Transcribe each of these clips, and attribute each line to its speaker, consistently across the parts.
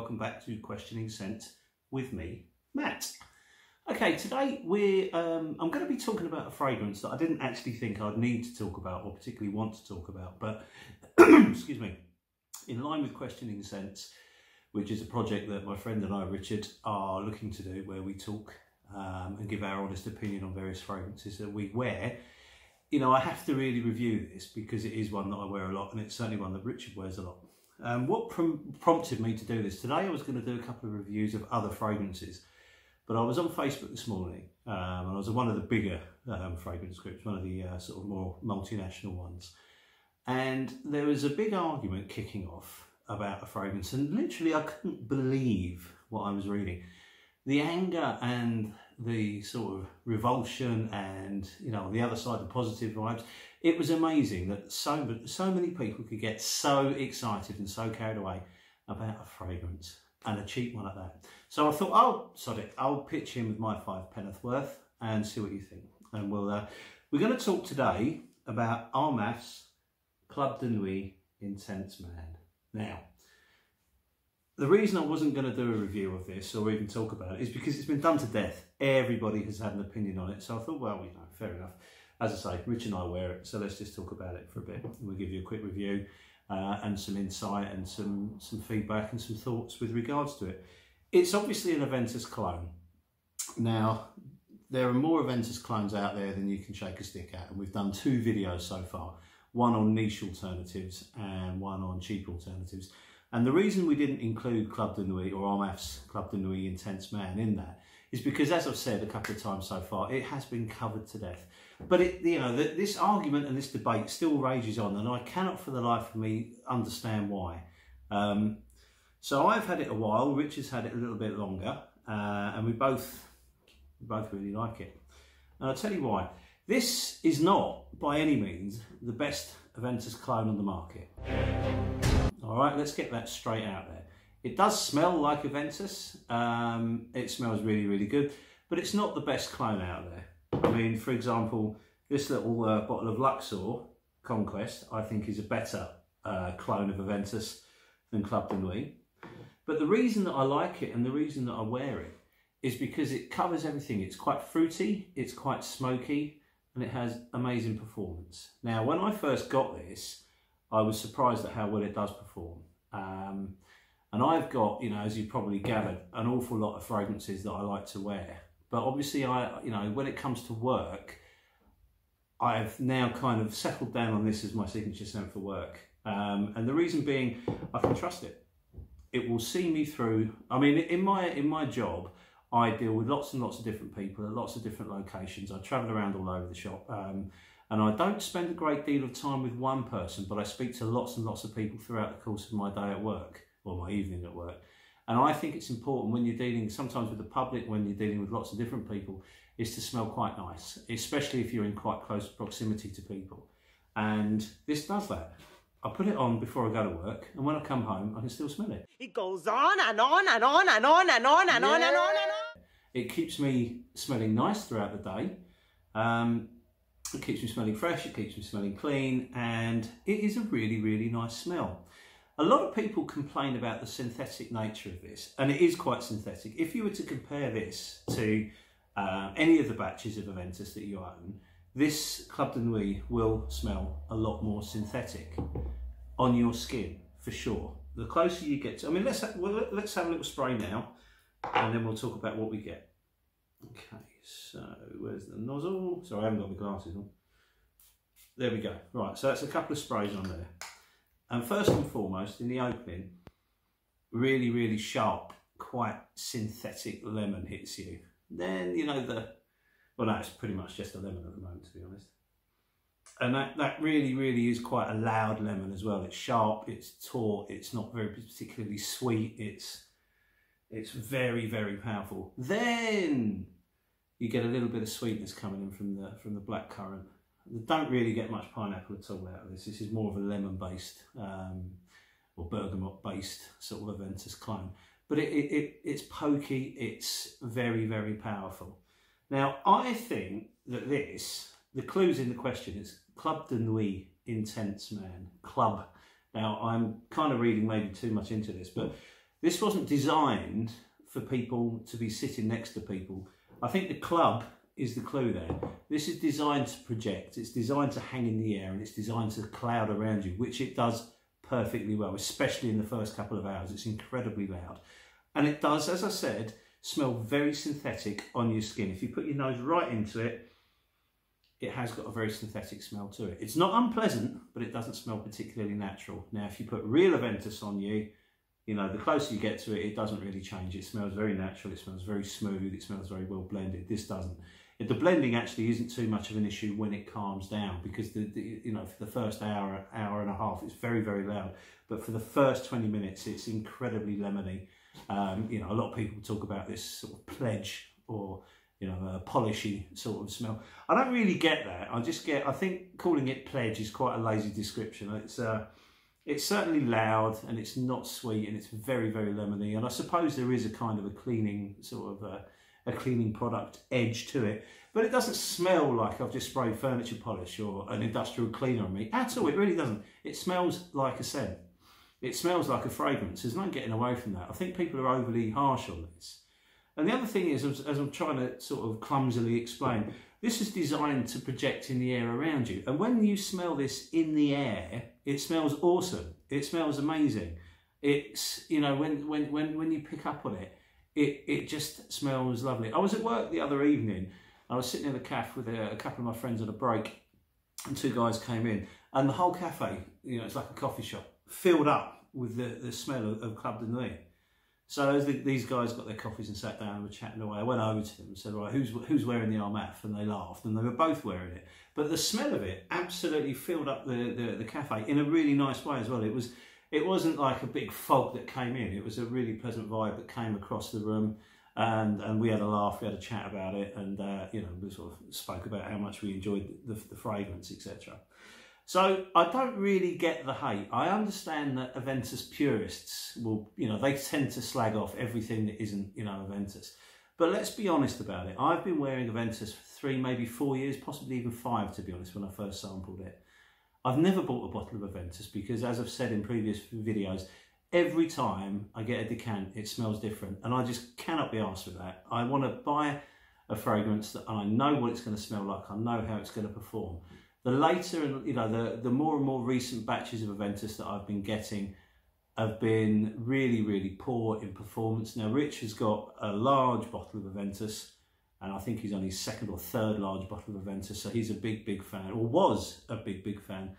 Speaker 1: welcome back to Questioning Scent with me, Matt. Okay, today we're um, I'm going to be talking about a fragrance that I didn't actually think I'd need to talk about or particularly want to talk about, but excuse me, in line with Questioning Scent, which is a project that my friend and I, Richard, are looking to do, where we talk um, and give our honest opinion on various fragrances that we wear. You know, I have to really review this because it is one that I wear a lot, and it's certainly one that Richard wears a lot. Um, what prom prompted me to do this today? I was going to do a couple of reviews of other fragrances, but I was on Facebook this morning, um, and I was in one of the bigger um, fragrance groups, one of the uh, sort of more multinational ones, and there was a big argument kicking off about a fragrance, and literally I couldn't believe what I was reading. The anger and the sort of revulsion and you know on the other side the positive vibes it was amazing that so so many people could get so excited and so carried away about a fragrance and a cheap one at that so i thought oh sorry i'll pitch in with my five penneth worth and see what you think and we'll uh, we're going to talk today about Armaf club de nuit intense man now the reason I wasn't going to do a review of this or even talk about it is because it's been done to death. Everybody has had an opinion on it. So I thought, well, you know, fair enough. As I say, Rich and I wear it, so let's just talk about it for a bit. We'll give you a quick review uh, and some insight and some, some feedback and some thoughts with regards to it. It's obviously an Aventus clone. Now, there are more Aventus clones out there than you can shake a stick at, and we've done two videos so far, one on niche alternatives and one on cheap alternatives. And the reason we didn't include Club de Nuit or Armaf's Club de Nuit Intense Man in that is because, as I've said a couple of times so far, it has been covered to death. But it, you know, the, this argument and this debate still rages on, and I cannot for the life of me understand why. Um, so I've had it a while. Richard's had it a little bit longer, uh, and we both we both really like it. And I'll tell you why. This is not by any means the best Aventus clone on the market. All right, let's get that straight out there. It does smell like Aventus. Um, it smells really, really good, but it's not the best clone out there. I mean, for example, this little uh, bottle of Luxor Conquest, I think is a better uh, clone of Aventus than Club de Nuit. But the reason that I like it and the reason that I wear it is because it covers everything. It's quite fruity, it's quite smoky, and it has amazing performance. Now, when I first got this, I was surprised at how well it does perform. Um, and I've got, you know, as you probably gathered, an awful lot of fragrances that I like to wear. But obviously, I, you know, when it comes to work, I've now kind of settled down on this as my signature scent for work. Um, and the reason being, I can trust it. It will see me through. I mean, in my in my job, I deal with lots and lots of different people at lots of different locations. I travel around all over the shop. Um, and I don't spend a great deal of time with one person, but I speak to lots and lots of people throughout the course of my day at work or my evening at work. And I think it's important when you're dealing sometimes with the public, when you're dealing with lots of different people, is to smell quite nice, especially if you're in quite close proximity to people. And this does that. I put it on before I go to work, and when I come home, I can still smell it.
Speaker 2: It goes on and on and on and on and on and yeah. on and on and on.
Speaker 1: It keeps me smelling nice throughout the day. Um, it keeps me smelling fresh, it keeps me smelling clean, and it is a really, really nice smell. A lot of people complain about the synthetic nature of this, and it is quite synthetic. If you were to compare this to uh, any of the batches of Aventus that you own, this Club de Nuit will smell a lot more synthetic on your skin, for sure. The closer you get to, I mean, let's have, well, let's have a little spray now, and then we'll talk about what we get. Okay, so where's the nozzle? Sorry, I haven't got my glasses on. There we go. Right, so that's a couple of sprays on there. And first and foremost, in the opening, really, really sharp, quite synthetic lemon hits you. Then, you know, the, well, that's pretty much just a lemon at the moment, to be honest. And that, that really, really is quite a loud lemon as well. It's sharp, it's taut, it's not very particularly sweet, it's it's very, very powerful. Then you get a little bit of sweetness coming in from the from the black don't really get much pineapple at all out of this. This is more of a lemon based um, or bergamot based sort of Aventus clone. But it, it, it, it's pokey, it's very, very powerful. Now, I think that this, the clues in the question is Club de Nuit Intense Man, Club. Now, I'm kind of reading maybe too much into this, but This wasn't designed for people to be sitting next to people. I think the club is the clue there. This is designed to project, it's designed to hang in the air, and it's designed to cloud around you, which it does perfectly well, especially in the first couple of hours. It's incredibly loud. And it does, as I said, smell very synthetic on your skin. If you put your nose right into it, it has got a very synthetic smell to it. It's not unpleasant, but it doesn't smell particularly natural. Now, if you put real Aventus on you, you know, the closer you get to it, it doesn't really change. It smells very natural, it smells very smooth, it smells very well blended. This doesn't. The blending actually isn't too much of an issue when it calms down because the, the you know for the first hour, hour and a half, it's very very loud. But for the first 20 minutes, it's incredibly lemony. Um, you know, a lot of people talk about this sort of pledge or you know, a polishy sort of smell. I don't really get that. I just get, I think calling it pledge is quite a lazy description. It's, uh, it's certainly loud and it's not sweet and it's very, very lemony. And I suppose there is a kind of a cleaning sort of uh, a cleaning product edge to it. But it doesn't smell like I've just sprayed furniture polish or an industrial cleaner on me at all. It really doesn't. It smells like a scent. It smells like a fragrance. There's no getting away from that. I think people are overly harsh on this. And the other thing is, as, I'm trying to sort of clumsily explain, this is designed to project in the air around you. And when you smell this in the air, it smells awesome. It smells amazing. It's, you know, when, when, when, when you pick up on it, it, it just smells lovely. I was at work the other evening. I was sitting in the cafe with a, a couple of my friends at a break and two guys came in and the whole cafe, you know, it's like a coffee shop, filled up with the, the smell of, of Club de Nuit. So as the, these guys got their coffees and sat down and were chatting away, I went over to them and said, right, who's, who's wearing the Armaf? And they laughed and they were both wearing it. But the smell of it absolutely filled up the, the, the cafe in a really nice way as well. It, was, it wasn't like a big fog that came in. It was a really pleasant vibe that came across the room. And, and we had a laugh, we had a chat about it, and uh, you know we sort of spoke about how much we enjoyed the, the fragrance, etc. So I don't really get the hate. I understand that Aventus purists will, you know, they tend to slag off everything that isn't, you know, Aventus. But let's be honest about it. I've been wearing Aventus for three, maybe four years, possibly even five, to be honest, when I first sampled it. I've never bought a bottle of Aventus because, as I've said in previous videos, every time I get a decant, it smells different. And I just cannot be asked for that. I want to buy a fragrance that I know what it's going to smell like. I know how it's going to perform. The later and you know the the more and more recent batches of Aventus that I've been getting have been really really poor in performance. Now Rich has got a large bottle of Aventus and I think he's on his second or third large bottle of Aventus, so he's a big big fan or was a big big fan.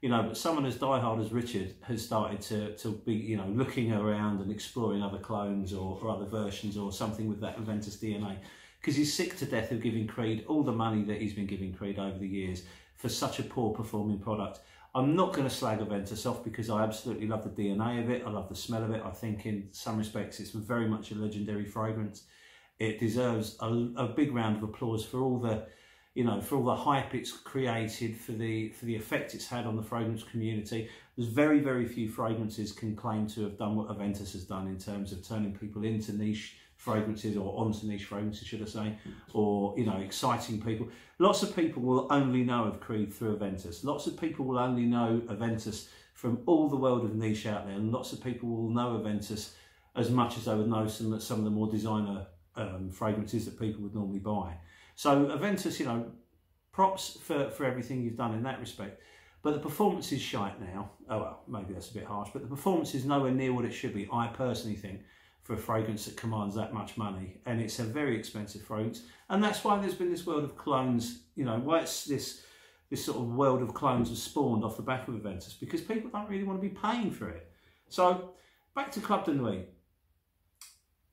Speaker 1: You know, but someone as diehard as Richard has started to, to be, you know, looking around and exploring other clones or, or other versions or something with that Aventus DNA because he's sick to death of giving Creed all the money that he's been giving Creed over the years for such a poor performing product. I'm not going to slag Aventus off because I absolutely love the DNA of it. I love the smell of it. I think in some respects it's very much a legendary fragrance. It deserves a, a big round of applause for all the, you know, for all the hype it's created, for the for the effect it's had on the fragrance community. There's very very few fragrances can claim to have done what Aventus has done in terms of turning people into niche fragrances or onto niche fragrances, should I say, or you know, exciting people. Lots of people will only know of Creed through Aventus. Lots of people will only know Aventus from all the world of niche out there, and lots of people will know Aventus as much as they would know some some of the more designer um, fragrances that people would normally buy. So Aventus, you know, props for for everything you've done in that respect. But the performance is shite now. Oh well, maybe that's a bit harsh, but the performance is nowhere near what it should be. I personally think for a fragrance that commands that much money and it's a very expensive fragrance and that's why there's been this world of clones you know why it's this this sort of world of clones has spawned off the back of Aventus because people don't really want to be paying for it so back to Club de Nuit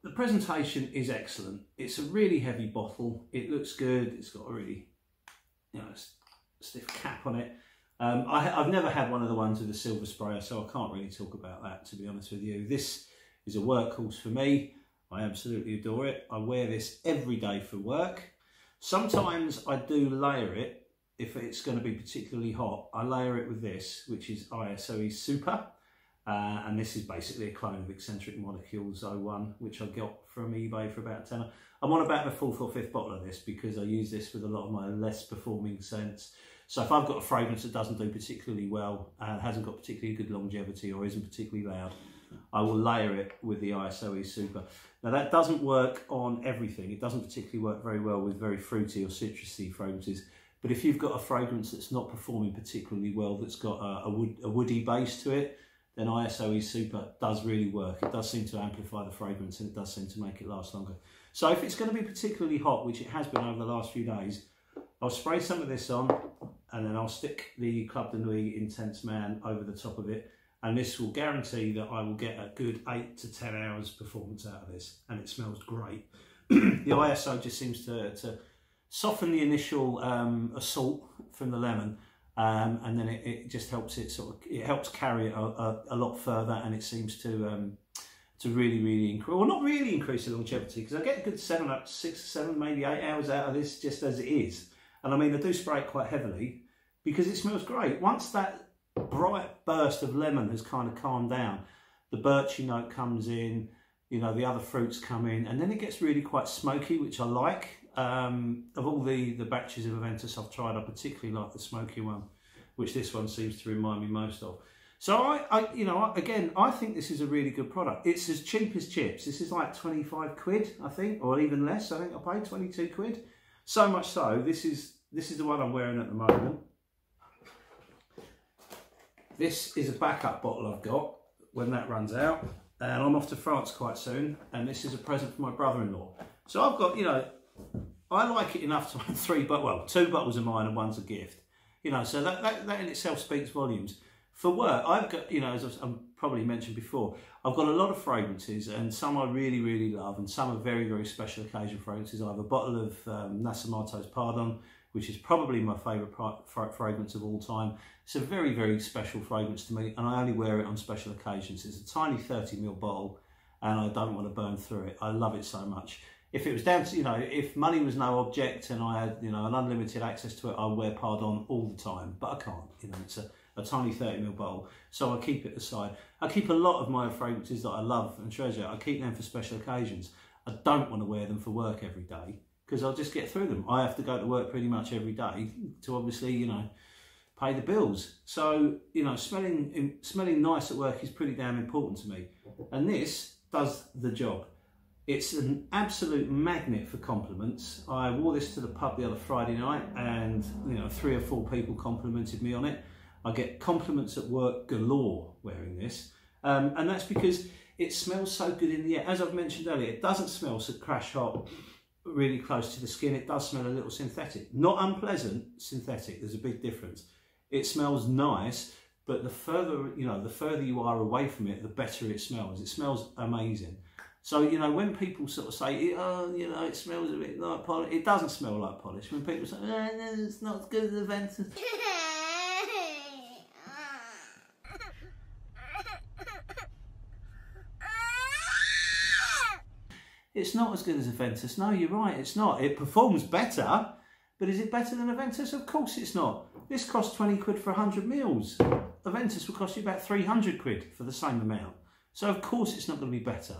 Speaker 1: the presentation is excellent it's a really heavy bottle it looks good it's got a really you know stiff cap on it um, I, have never had one of the ones with a silver sprayer so I can't really talk about that to be honest with you this is a workhorse for me. I absolutely adore it. I wear this every day for work. Sometimes I do layer it if it's going to be particularly hot. I layer it with this, which is ISOE Super. Uh, and this is basically a clone of Escentric Molecules 01, which I got from eBay for about 10. I'm on about the fourth or fifth bottle of this because I use this with a lot of my less performing scents. So if I've got a fragrance that doesn't do particularly well and hasn't got particularly good longevity or isn't particularly loud, I will layer it with the ISOE Super. Now that doesn't work on everything. It doesn't particularly work very well with very fruity or citrusy fragrances. But if you've got a fragrance that's not performing particularly well, that's got a, a, wood, a woody base to it, then ISOE Super does really work. It does seem to amplify the fragrance and it does seem to make it last longer. So if it's going to be particularly hot, which it has been over the last few days, I'll spray some of this on and then I'll stick the Club de Nuit Intense Man over the top of it and this will guarantee that I will get a good 8 to 10 hours performance out of this and it smells great. the ISO just seems to, to soften the initial um, assault from the lemon um, and then it, it, just helps it sort of it helps carry it a, a, a lot further and it seems to um, to really really increase well not really increase the longevity because I get a good seven up six seven maybe eight hours out of this just as it is. And I mean I do spray it quite heavily because it smells great. Once that bright burst of lemon has kind of calmed down the birchy note comes in you know the other fruits come in and then it gets really quite smoky which I like um, of all the, the batches of Aventus I've tried, I particularly like the smoky one, which this one seems to remind me most of. So I, I you know, again, I think this is a really good product. It's as cheap as chips. This is like 25 quid, I think, or even less. I think I paid 22 quid. So much so, this is this is the one I'm wearing at the moment. This is a backup bottle I've got when that runs out. And I'm off to France quite soon. And this is a present for my brother-in-law. So I've got, you know, I like it enough to have three, but well, two bottles of mine and one's a gift. You know, so that, that, that in itself speaks volumes. For work, I've got, you know, as I've probably mentioned before, I've got a lot of fragrances and some I really, really love and some are very, very special occasion fragrances. I have a bottle of um, Nasomatto's Pardon, which is probably my favourite fragrance of all time. It's a very, very special fragrance to me and I only wear it on special occasions. It's a tiny 30ml bottle and I don't want to burn through it. I love it so much if it was down to you know if money was no object and I had you know an unlimited access to it, I'd wear Pardon all the time, but I can't. You know, it's a, a tiny 30 ml bowl, so I keep it aside. I keep a lot of my fragrances that I love and treasure. I keep them for special occasions. I don't want to wear them for work every day because I'll just get through them. I have to go to work pretty much every day to obviously you know pay the bills. So you know, smelling smelling nice at work is pretty damn important to me, and this does the job. It's an absolute magnet for compliments. I wore this to the pub the other Friday night and you know three or four people complimented me on it. I get compliments at work galore wearing this um, and that's because it smells so good in the air. As I've mentioned earlier, it doesn't smell so crash hot really close to the skin. It does smell a little synthetic. Not unpleasant, synthetic. There's a big difference. It smells nice, but the further, you know, the further you are away from it, the better it smells. It smells amazing. So, you know, when people sort of say, eh, oh, you know, it smells a bit like polish, it doesn't smell like polish. When people say, oh, no, it's not as good as Aventus. it's not as good as Aventus. No, you're right, it's not. It performs better, but is it better than Aventus? Of course it's not. This costs 20 quid for 100 mils. Aventus will cost you about 300 quid for the same amount. So of course it's not going to be better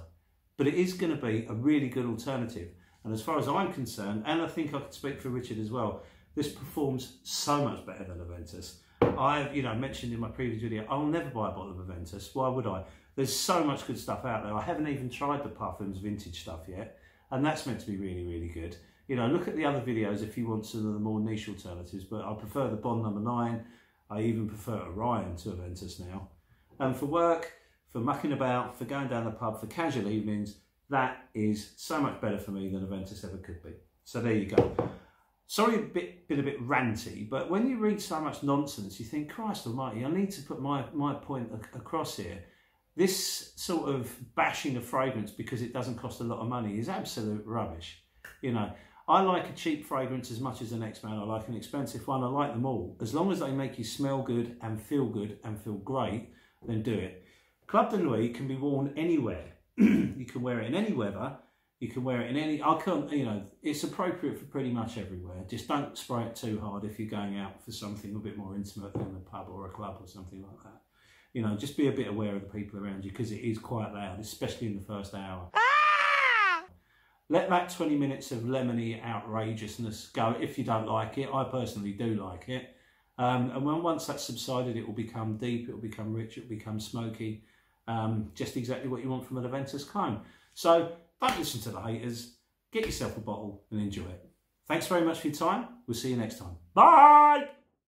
Speaker 1: but it is going to be a really good alternative. And as far as I'm concerned, and I think I could speak for Richard as well, this performs so much better than Aventus. I've, you know, mentioned in my previous video, I'll never buy a bottle of Aventus. Why would I? There's so much good stuff out there. I haven't even tried the Parfums vintage stuff yet, and that's meant to be really, really good. You know, look at the other videos if you want some of the more niche alternatives, but I prefer the Bond number nine. I even prefer Orion to Aventus now. And for work, for mucking about, for going down the pub, for casual evenings, that is so much better for me than Aventus ever could be. So there you go. Sorry, a bit, been a bit ranty, but when you read so much nonsense, you think, Christ almighty, I need to put my, my point across here. This sort of bashing of fragrance because it doesn't cost a lot of money is absolute rubbish. You know, I like a cheap fragrance as much as the next man. I like an expensive one. I like them all. As long as they make you smell good and feel good and feel great, then do it. Club de Nuit can be worn anywhere. you can wear it in any weather. You can wear it in any. I can't. You know, it's appropriate for pretty much everywhere. Just don't spray it too hard if you're going out for something a bit more intimate than a pub or a club or something like that. You know, just be a bit aware of the people around you because it is quite loud, especially in the first hour. Ah! Let that 20 minutes of lemony outrageousness go if you don't like it. I personally do like it. Um, and when once that's subsided, it will become deep, it will become rich, it will become smoky Um, just exactly what you want from an Aventus clone. So don't listen to the haters. Get yourself a bottle and enjoy it. Thanks very much for your time. We'll see you next time. Bye!